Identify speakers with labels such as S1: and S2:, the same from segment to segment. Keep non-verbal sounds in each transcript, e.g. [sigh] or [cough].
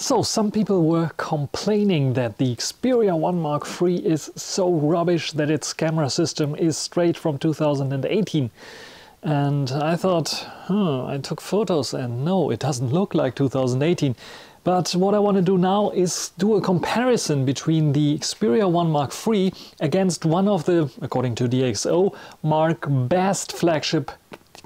S1: So, some people were complaining that the Xperia 1 Mark III is so rubbish that its camera system is straight from 2018. And I thought, huh, I took photos and no, it doesn't look like 2018. But what I want to do now is do a comparison between the Xperia 1 Mark III against one of the, according to DxO, Mark best flagship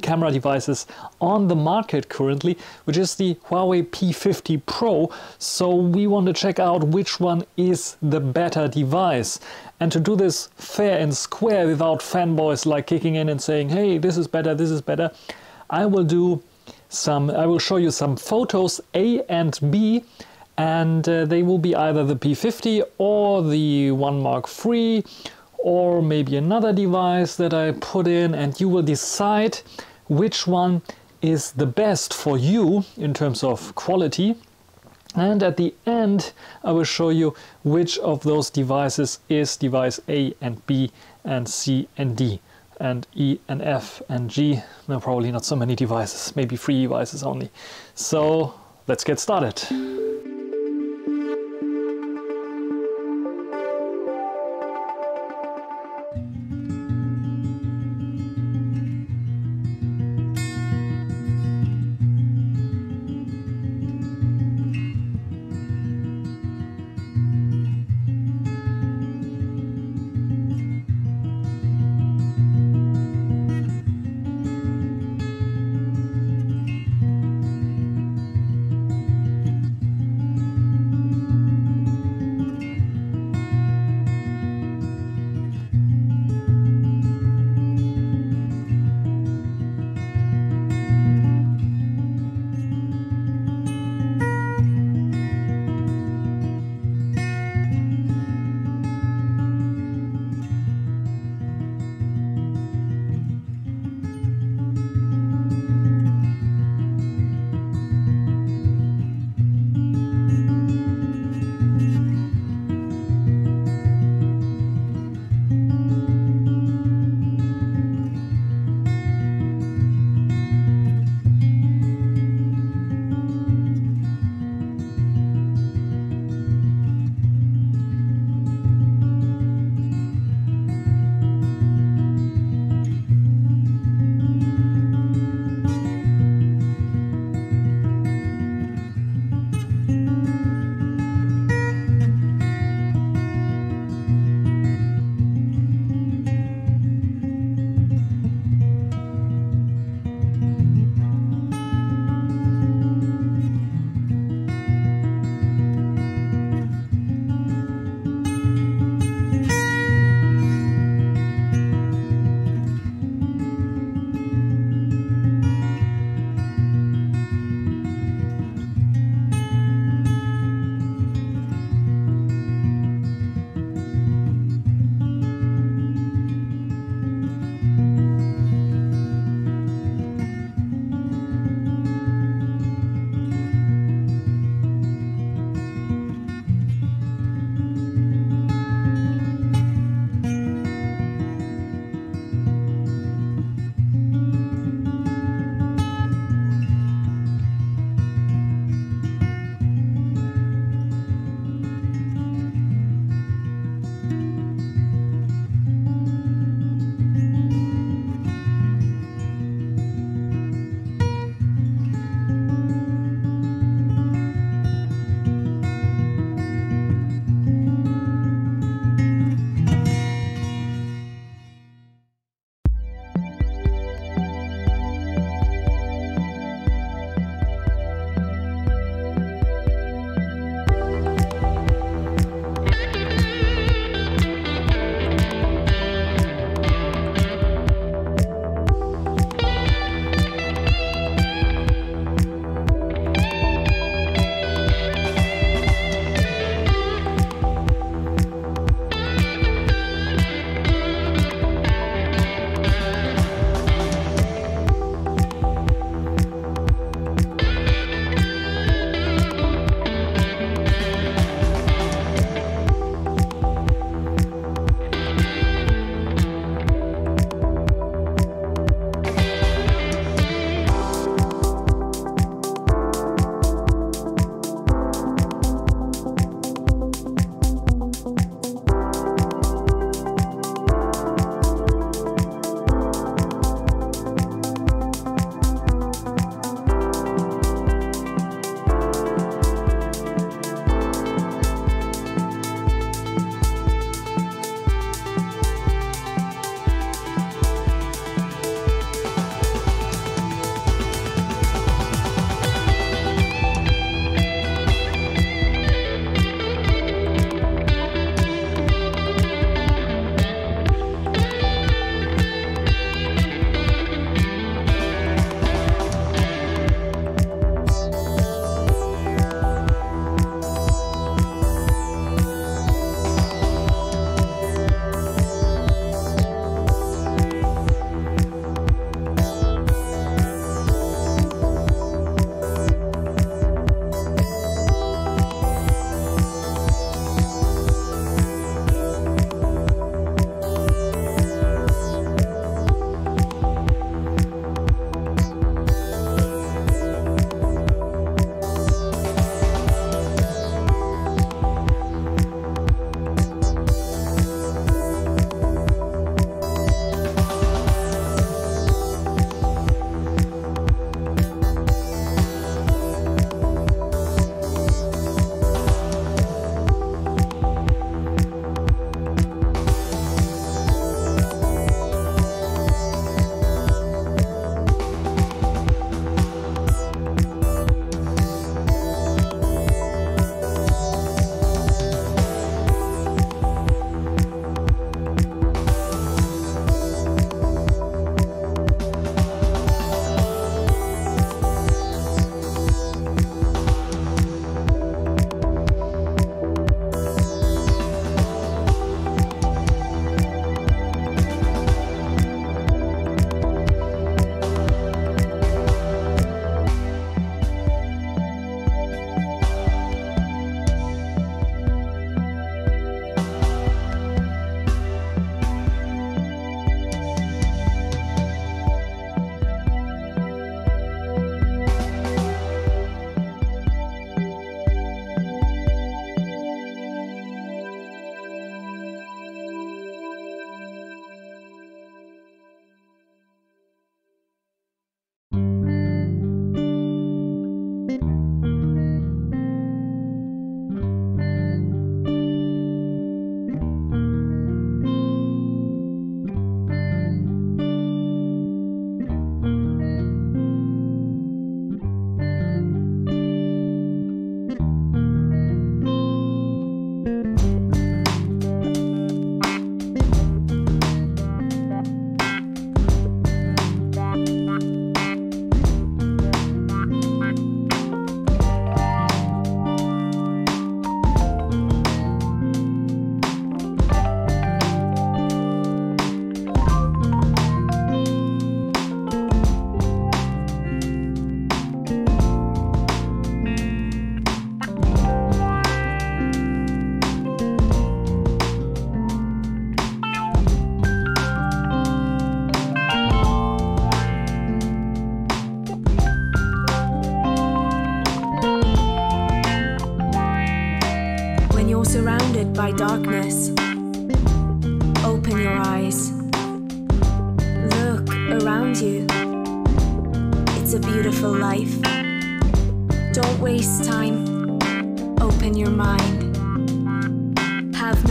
S1: camera devices on the market currently, which is the Huawei P50 Pro. So we want to check out which one is the better device. And to do this fair and square without fanboys like kicking in and saying, hey, this is better, this is better, I will do some, I will show you some photos A and B and uh, they will be either the P50 or the 1 Mark III or maybe another device that I put in and you will decide which one is the best for you in terms of quality. And at the end, I will show you which of those devices is device A and B and C and D and E and F and G. No, probably not so many devices, maybe three devices only. So let's get started.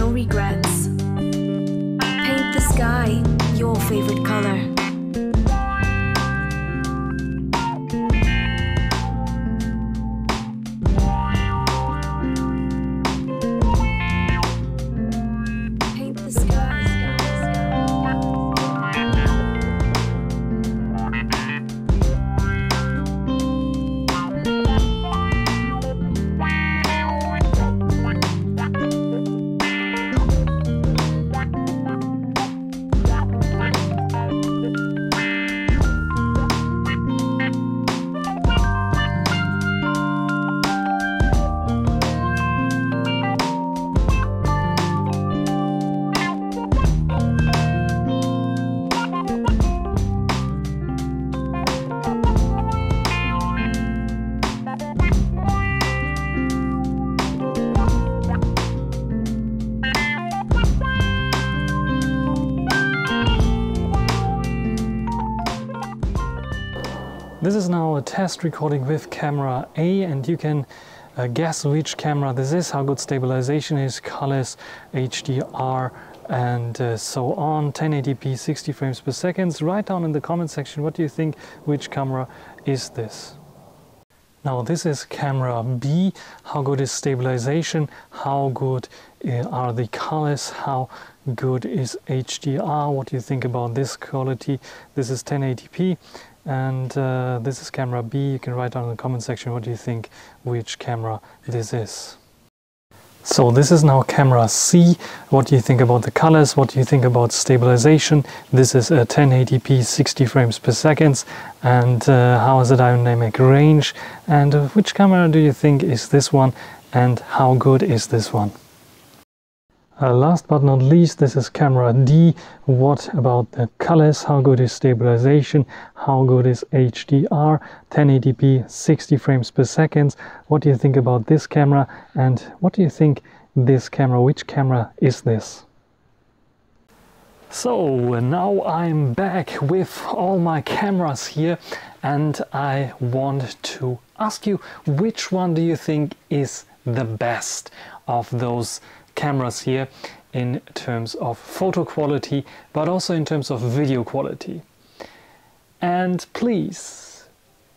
S2: No regrets. Paint the sky your favorite color.
S1: This is now a test recording with camera A and you can uh, guess which camera this is, how good stabilization is, colors, HDR and uh, so on, 1080p 60 frames per second. Write down in the comment section what do you think which camera is this. Now this is camera B, how good is stabilization, how good uh, are the colors, how good is HDR, what do you think about this quality. This is 1080p and uh, this is camera B. You can write down in the comment section what do you think which camera this is. So this is now camera C. What do you think about the colors? What do you think about stabilization? This is a 1080p 60 frames per second. And uh, how is the dynamic range? And uh, which camera do you think is this one? And how good is this one? Uh, last but not least, this is camera D. What about the colors? How good is stabilization? How good is HDR? 1080p 60 frames per second. What do you think about this camera? And what do you think this camera, which camera is this? So now I'm back with all my cameras here and I want to ask you which one do you think is the best of those cameras here in terms of photo quality, but also in terms of video quality. And please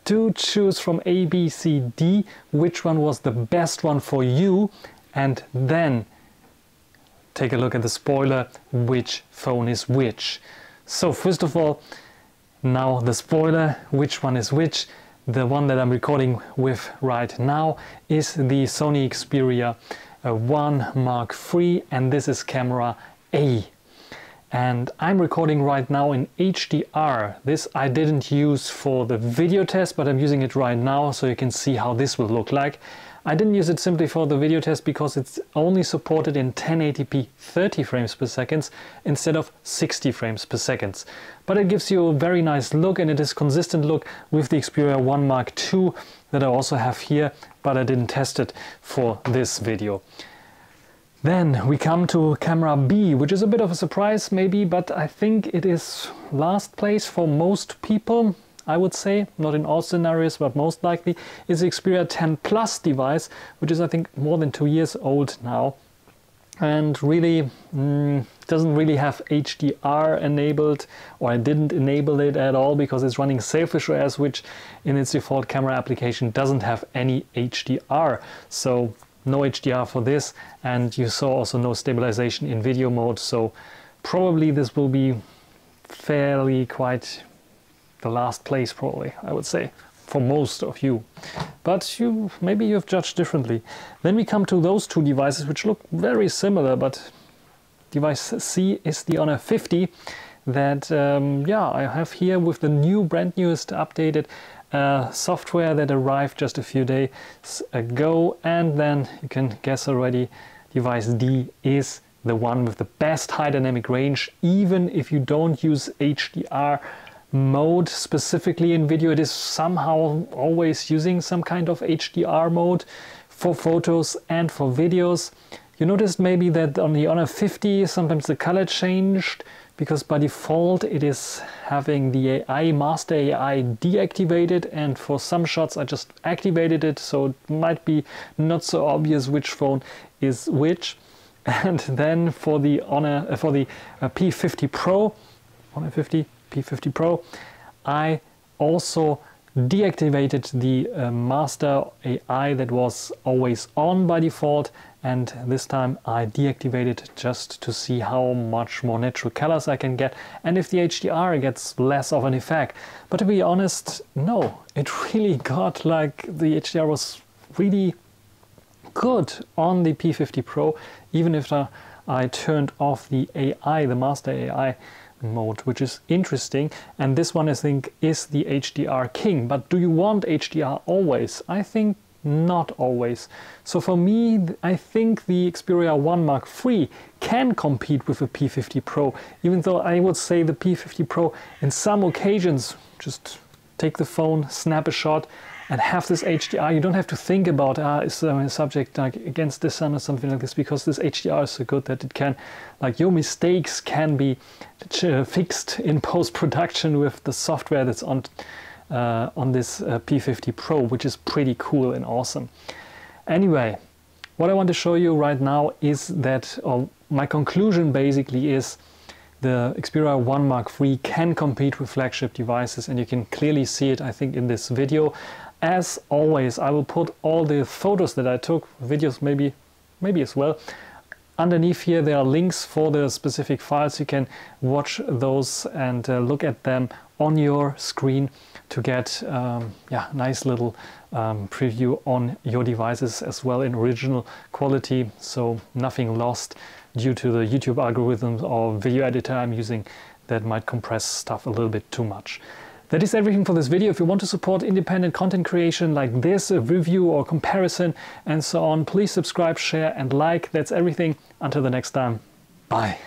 S1: do choose from A, B, C, D which one was the best one for you, and then take a look at the spoiler which phone is which. So, first of all, now the spoiler which one is which. The one that I'm recording with right now is the Sony Xperia 1 Mark III and this is camera A. And I'm recording right now in HDR. This I didn't use for the video test, but I'm using it right now so you can see how this will look like. I didn't use it simply for the video test because it's only supported in 1080p 30 frames per second instead of 60 frames per second. But it gives you a very nice look and it is consistent look with the Xperia 1 Mark II that I also have here, but I didn't test it for this video. Then we come to camera B, which is a bit of a surprise maybe, but I think it is last place for most people. I would say, not in all scenarios, but most likely, is the Xperia 10 Plus device, which is I think more than two years old now and really mm, doesn't really have HDR enabled or I didn't enable it at all because it's running Sailfish OS which in its default camera application doesn't have any HDR so no HDR for this and you saw also no stabilization in video mode. So probably this will be fairly quite the last place probably I would say for most of you. But you maybe you have judged differently. Then we come to those two devices which look very similar but device C is the Honor 50 that um, yeah I have here with the new brand newest updated uh, software that arrived just a few days ago. And then you can guess already device D is the one with the best high dynamic range even if you don't use HDR mode specifically in video. It is somehow always using some kind of HDR mode for photos and for videos. You noticed maybe that on the Honor 50 sometimes the color changed because by default it is having the AI master AI deactivated and for some shots I just activated it so it might be not so obvious which phone is which [laughs] and then for the Honor uh, for the uh, P50 Pro Honor 50 P50 Pro I also deactivated the uh, master AI that was always on by default and this time I deactivated just to see how much more natural colors I can get and if the HDR gets less of an effect. But to be honest, no, it [laughs] really got like the HDR was really good on the P50 Pro even if I, I turned off the AI, the master AI mode, which is interesting. And this one, I think, is the HDR king. But do you want HDR always? I think not always. So for me, I think the Xperia 1 Mark III can compete with the P50 Pro, even though I would say the P50 Pro in some occasions, just take the phone, snap a shot, and have this HDR. You don't have to think about uh, is a subject like against the sun or something like this because this HDR is so good that it can, like your mistakes can be uh, fixed in [laughs] post production with the software that's on uh, on this uh, P50 Pro, which is pretty cool and awesome. Anyway, what I want to show you right now is that my conclusion basically is the Xperia 1 Mark III can compete with flagship devices and you can clearly see it I think in this video. As always, I will put all the photos that I took, videos maybe, maybe as well. Underneath here there are links for the specific files. You can watch those and uh, look at them on your screen to get um, yeah nice little um, preview on your devices as well in original quality so nothing lost due to the YouTube algorithms or video editor I'm using that might compress stuff a little bit too much. That is everything for this video. If you want to support independent content creation like this, a review or comparison and so on, please subscribe, share and like. That's everything. Until the next time, bye.